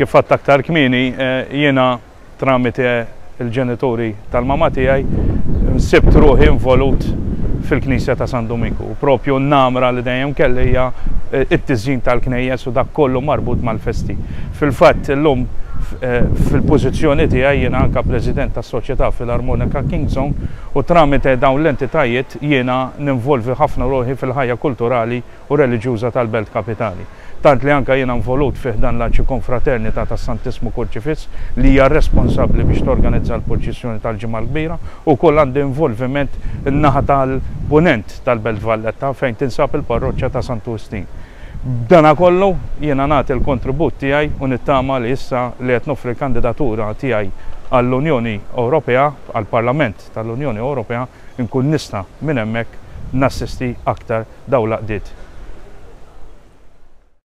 Kif fatt aktar kmini, eh, jiena tramite il-ġenituri tal-mama tiegħi nsibt ruħi involut fil-Knisja ta' San Domiku. Propju n-namra li dejjem kelli hija eh, it-tiżjin tal-knejjes u dak kollu marbut mal-festi. Fil-fatt illum eh, fil-pożizzjoni tiegħi jiena anka President tas-Soċjetà Filarmonika Kingsong u tramite dawn l-entitajiet Jiena ninvolvi ħafna ruħi fil-ħajja kulturali u reliġjuża tal-Belt Kapitali, tant li anke jiena involut fi ħdan l-Arċikonfraternita' tas-Santissmu Kurċifiss li hija responsabbli biex torganizza l-purċissjoni tal-Ġimgħa l-Kbira u wkoll għandi involviment in-naħa tal-Punent tal-Belt Valletta fejn tinsab il-Parroċċa ta' Sant'Uistin. B'danakollu, jiena nagħti l-kontribut tiegħi u nittama li issa li qed noffri l-kandidatura tiegħi għall-Unjoni Ewropea, għall-Parlament tal-Unjoni Ewropea, inkun nista' minn hemmhekk nassisti aktar dawn l-għaqdiet.